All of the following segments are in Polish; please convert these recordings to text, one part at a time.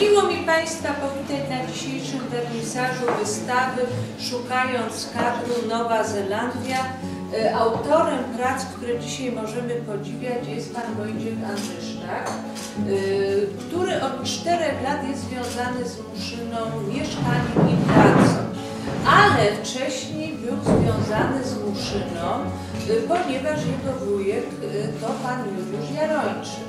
Miło mi Państwa powitać na dzisiejszym wernisażu wystawy Szukając kadru Nowa Zelandia. E, Autorem prac, które dzisiaj możemy podziwiać jest Pan Wojciech Andryszczak, e, który od czterech lat jest związany z Muszyną mieszkaniem i pracą. Ale wcześniej był związany z Muszyną, e, ponieważ jego wujek to Pan Juliusz Jarończyk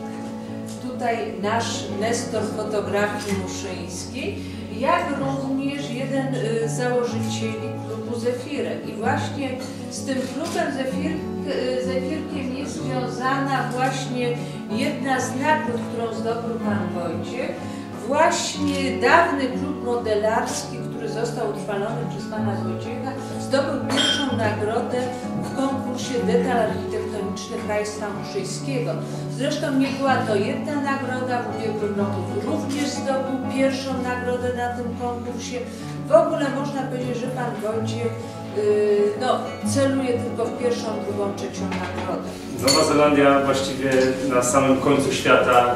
tutaj nasz nestor fotografii muszyńskiej, jak również jeden y, z założycieli klubu Zefirek. I właśnie z tym klubem Zefir, y, Zefirkiem jest związana właśnie jedna z nagród, którą zdobył Pan Wojciech. Właśnie dawny klub modelarski, który został utrwalony przez Pana Wojciecha, zdobył pierwszą nagrodę w konkursie Detal Krajstwa Muszyńskiego. Zresztą nie była to jedna nagroda, w ubiegłym roku również zdobył pierwszą nagrodę na tym konkursie. W ogóle można powiedzieć, że Pan Wojciech yy, no, celuje tylko w pierwszą, drugą, trzecią nagrodę. Nowa Zelandia właściwie na samym końcu świata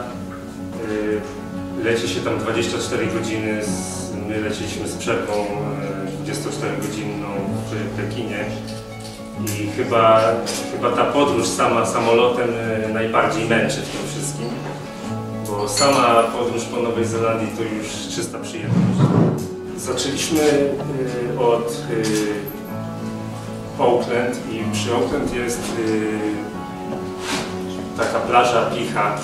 y, leci się tam 24 godziny. My leciliśmy z przerwą y, 24-godzinną w Pekinie. I chyba, chyba ta podróż sama samolotem y, najbardziej męczy w tym wszystkim. Bo sama podróż po Nowej Zelandii to już czysta przyjemność. Zaczęliśmy y, od y, Auckland i przy Auckland jest y, taka plaża Picha,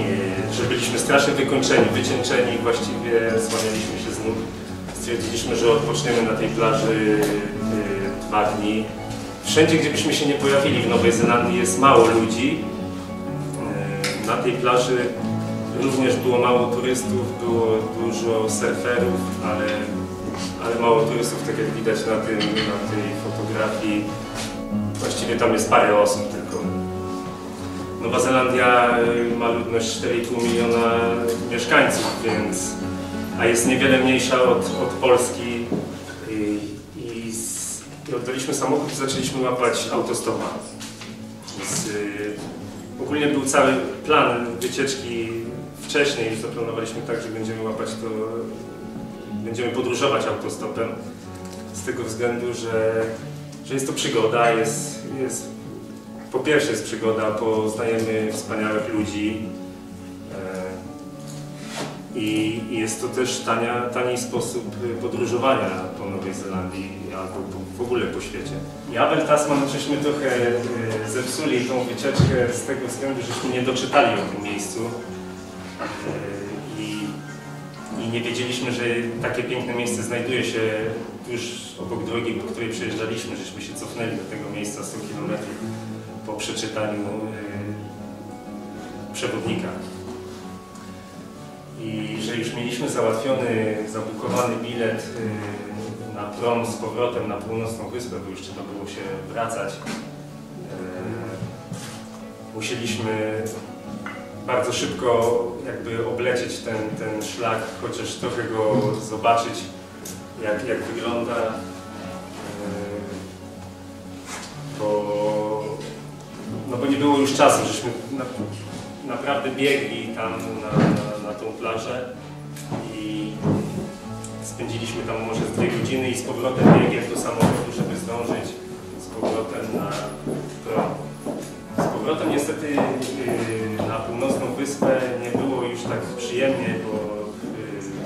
y, że byliśmy strasznie wykończeni, wycieńczeni, właściwie złanialiśmy się z. Stwierdziliśmy, że odpoczniemy na tej plaży Wszędzie, gdzie byśmy się nie pojawili w Nowej Zelandii jest mało ludzi. Y, Na tej plaży również było mało turystów, było dużo surferów, ale, ale mało turystów, tak jak widać na, tym, na tej fotografii. Właściwie tam jest parę osób tylko. Nowa Zelandia y, ma ludność 4,5 miliona mieszkańców, więc, a jest niewiele mniejsza od, od Polski. Oddaliśmy samochód i zaczęliśmy łapać autostopa. Z, y, ogólnie był cały plan wycieczki wcześniej, zaplanowaliśmy tak, że będziemy łapać to, będziemy podróżować autostopem. Z tego względu, że, że jest to przygoda, jest, jest po pierwsze jest przygoda, poznajemy wspaniałych ludzi i jest to też tania, tani sposób podróżowania po Nowej Zelandii albo w ogóle po świecie. I Abel Tasman żeśmy trochę e, zepsuli tą wycieczkę z tego względu, żeśmy nie doczytali o tym miejscu e, i, i nie wiedzieliśmy, że takie piękne miejsce znajduje się tuż obok drogi, po której przejeżdżaliśmy, żeśmy się cofnęli do tego miejsca 100 km po przeczytaniu przewodnika. I że już mieliśmy załatwiony, zabukowany bilet e, na prom z powrotem na północną wyspę, bo już trzeba było się wracać. E, Musieliśmy bardzo szybko jakby oblecieć ten, ten szlak, chociaż trochę go zobaczyć, jak, jak wygląda. E, Bo, no bo nie było już czasu, żeśmy na, naprawdę biegli tam na, na, na tą plażę i spędziliśmy tam może z dwie godziny i z powrotem biegiem do samochodu, żeby zdążyć z powrotem na prom. Z powrotem niestety yy, na północną wyspę nie było już tak przyjemnie, bo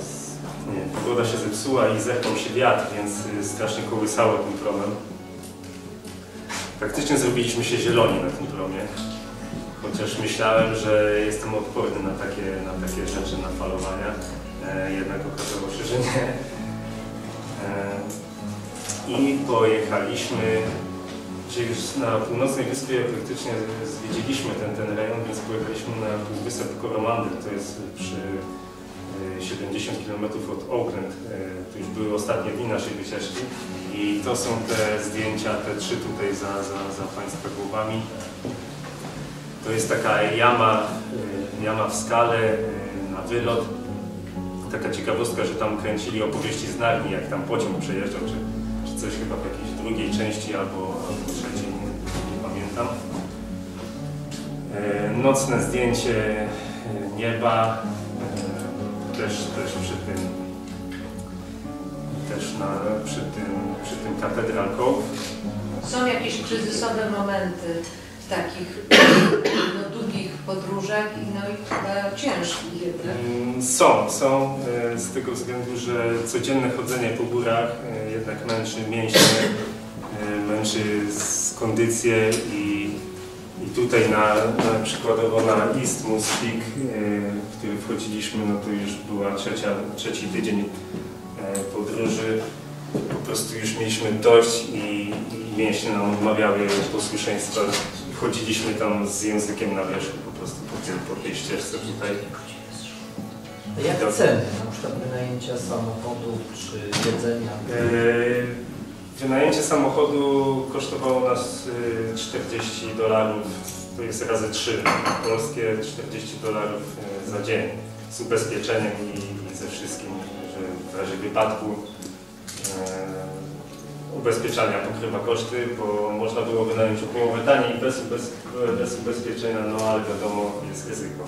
s- nie, pogoda się zepsuła i zerwał się wiatr, więc yy, strasznie kołysało tym promem. Praktycznie zrobiliśmy się zieloni na tym promie. Chociaż myślałem, że jestem odporny na takie, na takie rzeczy, na falowania. E, jednak okazało się, że nie. E, I pojechaliśmy, czyli już na północnej wyspie praktycznie zwiedziliśmy ten, ten rejon, więc pojechaliśmy na półwysep Koromandy, to jest przy e, 70 km od Auckland. E, To już były ostatnie dni naszej wycieczki. I to są te zdjęcia, te trzy tutaj za, za, za Państwa głowami. To jest taka jama, y, jama w skale y, na wylot. Taka ciekawostka, że tam kręcili opowieści z Narni, jak tam pociąg przejeżdżał, czy, czy coś chyba w jakiejś drugiej części albo, albo trzeciej, nie, pamiętam. E, Nocne zdjęcie nieba, też, też przy tym też na, przy tym, przy tym Cathedral Cove. Są jakieś kryzysowe momenty takich no, długich podróżach i no i chyba ciężkich jednak. Mm, Są, są e, z tego względu, że codzienne chodzenie po górach e, jednak męczy mięśnie, e, męczy kondycję i, i tutaj na, na przykładowo na Isthmus Peak, w który wchodziliśmy, no to już była trzecia, trzeci tydzień podróży. Po prostu już mieliśmy dość i, i mięśnie nam odmawiały posłuszeństwa. Wchodziliśmy tam z językiem na wierzchu po prostu po, tym, po tej ścieżce tutaj. Jak ceny, na przykład wynajęcia samochodu czy jedzenia? Yy, Wynajęcie samochodu kosztowało nas yy, 40 dolarów, to jest razy 3 polskie, 40 dolarów yy, za dzień z ubezpieczeniem i, i ze wszystkim, że w razie wypadku yy, ubezpieczania pokrywa koszty, bo można było wynająć o połowę taniej bez, bez, bez ubezpieczenia, no ale wiadomo, jest ryzyko.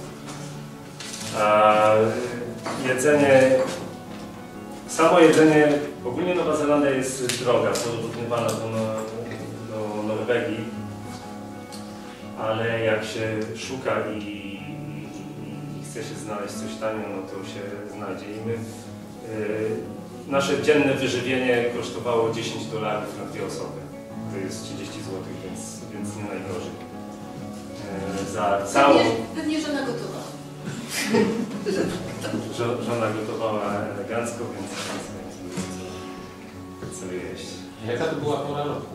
A jedzenie Samo jedzenie, ogólnie Nowa Zelandia jest droga, porównywana do, no- do Norwegii, ale jak się szuka i, i, i chce się znaleźć coś tanio, no to się znajdzie. I my, y, nasze dzienne wyżywienie kosztowało 10 dolarów na dwie osoby. To jest 30 zł, więc, więc nie najgorzej. Y, za całą... Pewnie, pewnie żona gotowała. Żo- Żona gotowała elegancko, więc więc było co, jeść. Jaka to była pora roku?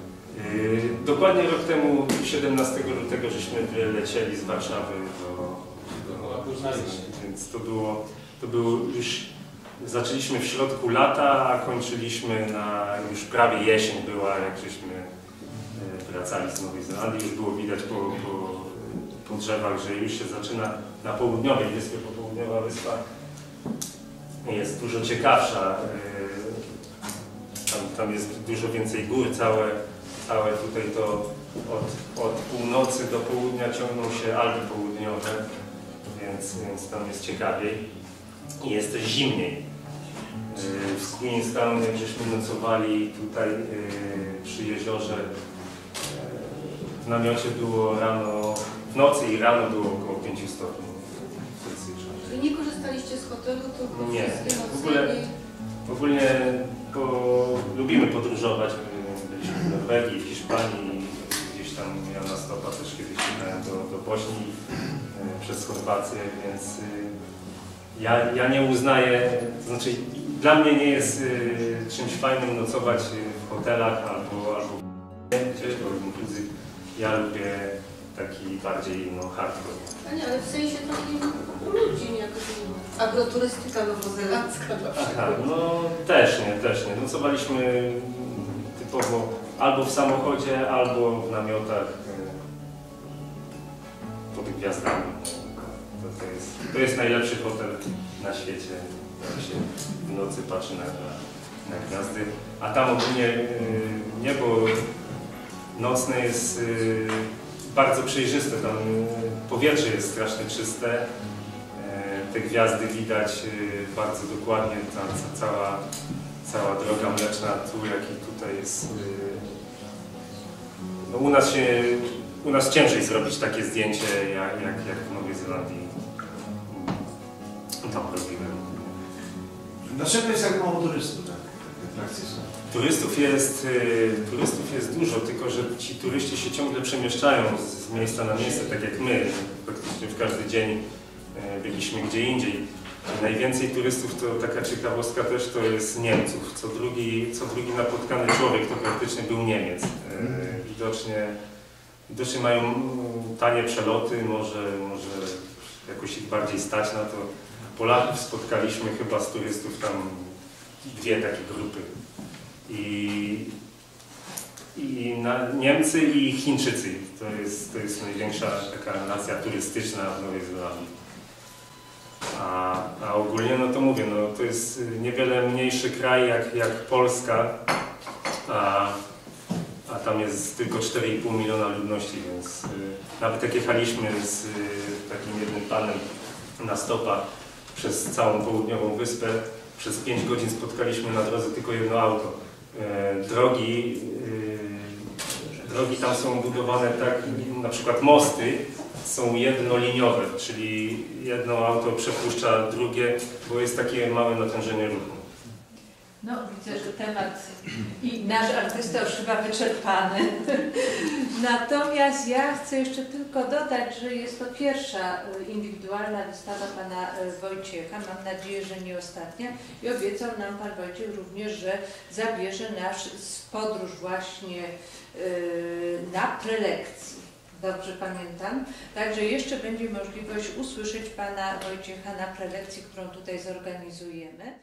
Yy, dokładnie rok temu, 17 lutego, żeśmy wylecieli z Warszawy do, poznaliście. więc to było, to było już, zaczęliśmy w środku lata, a kończyliśmy na, już prawie jesień była, jak żeśmy yy, wracali z Nowej Zelandii, już było widać po, po, po drzewach, że już się zaczyna na południowej wyspie, bo południowa wyspa jest dużo ciekawsza. Yy, Tam, tam jest dużo więcej gór, całe, całe tutaj to od, od północy do południa ciągną się Alpy południowe, więc, więc tam jest ciekawiej i jest też zimniej. W Queenstown, jak żeśmy nocowali tutaj yy, przy jeziorze, yy, w namiocie było rano, w nocy i rano było około 5 stopni. Czyli nie korzystaliście z hotelu, tylko Nie, wszystkie w ogóle-. Ogólnie bo lubimy podróżować. Byliśmy w Norwegii, w Hiszpanii, gdzieś tam ja na stopa też kiedyś jechałem do, do Bośni przez Chorwację, więc y, ja, ja nie uznaję, to znaczy dla mnie nie jest y, czymś fajnym nocować y, w hotelach albo, albo w gdzieś, bo inclusive ja lubię taki bardziej no, hardcore. A nie, ale w sensie takim ludzi jakoś nie Agroturystyka nowozelandzka Aha, no też nie, też nie. Nocowaliśmy typowo albo w samochodzie, albo w namiotach e, pod gwiazdami. To, to, jest, to jest najlepszy hotel na świecie, jak się w nocy patrzy na, na, na gwiazdy. A tam ogólnie e, niebo nocne jest e, bardzo przejrzyste, tam e, powietrze jest strasznie czyste. Te gwiazdy widać bardzo dokładnie, ta, ta cała, cała droga mleczna tu, jak i tutaj jest. No u nas się, u nas ciężej zrobić takie zdjęcie, jak, jak, jak w Nowej Zelandii mm, tam robiłem. Dlaczego jest tak mało turystów? Tak. Turystów jest, y, turystów jest dużo, tylko że ci turyści się ciągle przemieszczają z, z miejsca na miejsce, tak jak my. Praktycznie w każdy dzień y, byliśmy gdzie indziej. Najwięcej turystów to taka ciekawostka też to jest Niemców. Co drugi, co drugi napotkany człowiek to praktycznie był Niemiec. Y, Widocznie, widocznie mają mm, tanie przeloty, może, może jakoś ich bardziej stać na to. Polaków spotkaliśmy chyba z turystów tam dwie takie grupy i, i na, Niemcy i Chińczycy. To jest, to jest największa taka nacja turystyczna w Nowej Zelandii. A, a ogólnie, no to mówię, no to jest niewiele mniejszy kraj jak, jak Polska, a, a tam jest tylko 4,5 miliona ludności, więc y, nawet jak jechaliśmy z y, takim jednym panem na stopa przez całą południową wyspę. Przez 5 godzin spotkaliśmy na drodze tylko jedno auto. E, Drogi, e, drogi tam są budowane tak, na przykład mosty są jednoliniowe, czyli jedno auto przepuszcza drugie, bo jest takie małe natężenie ruchu. Widzę, że temat i nasz artysta już chyba wyczerpany. Natomiast ja chcę jeszcze tylko dodać, że jest to pierwsza e, indywidualna wystawa pana e, Wojciecha. Mam nadzieję, że nie ostatnia. I obiecał nam pan Wojciech również, że zabierze nas w podróż właśnie e, na prelekcji. Dobrze pamiętam. Także jeszcze będzie możliwość usłyszeć pana Wojciecha na prelekcji, którą tutaj zorganizujemy.